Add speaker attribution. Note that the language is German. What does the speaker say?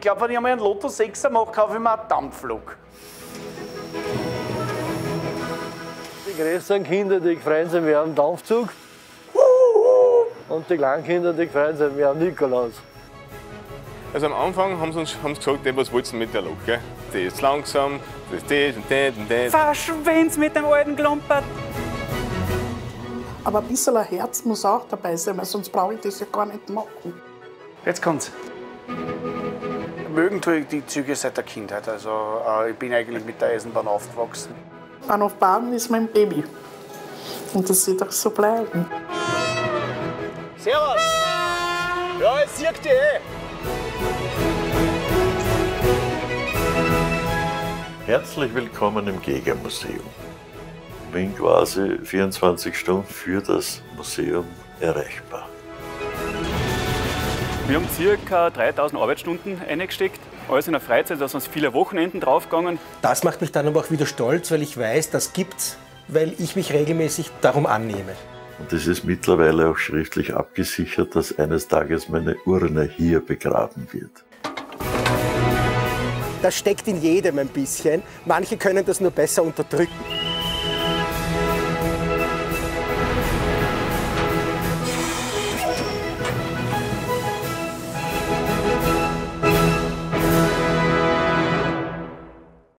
Speaker 1: glaube, wenn ich einmal einen Lotto 6er mache, kaufe ich mir einen Dampflok.
Speaker 2: Die größeren Kinder, die freuen sich mehr am Dampfzug. Und die kleinen Kinder, die freuen sich mehr am Nikolaus.
Speaker 3: Also am Anfang haben sie uns haben sie gesagt, hey, was wollt's denn mit der Lok? Gell? Die ist langsam, das ist das und das und das.
Speaker 1: Verschwind's mit dem alten Klumpert.
Speaker 4: Aber ein bisschen ein Herz muss auch dabei sein, weil sonst brauche ich das ja gar nicht machen.
Speaker 1: Jetzt kommt's. Mögen tue ich die Züge seit der Kindheit. Also äh, ich bin eigentlich mit der Eisenbahn aufgewachsen.
Speaker 4: Bahnhof Baden ist mein Baby. Und das wird auch so bleiben.
Speaker 3: Servus! Ja, jetzt siegt ihr eh!
Speaker 5: Herzlich willkommen im Geger-Museum. Ich bin quasi 24 Stunden für das Museum erreichbar.
Speaker 6: Wir haben ca. 3000 Arbeitsstunden eingesteckt. Alles in der Freizeit, da sind uns viele Wochenenden draufgegangen.
Speaker 7: Das macht mich dann aber auch wieder stolz, weil ich weiß, das gibt's, weil ich mich regelmäßig darum annehme.
Speaker 5: Und es ist mittlerweile auch schriftlich abgesichert, dass eines Tages meine Urne hier begraben wird.
Speaker 7: Das steckt in jedem ein bisschen. Manche können das nur besser unterdrücken.